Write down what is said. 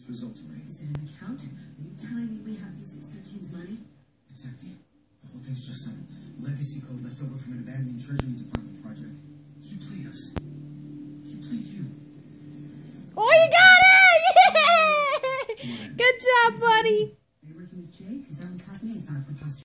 It's result to me. Is it an account? Are you telling me we have B613's money? It's empty. The whole thing's just some legacy code left over from an abandoned Treasury Department project. He played us. He played you. Oh, you got it! Yeah! Good job, buddy. Are you working with Because that was happening. It's not preposterous.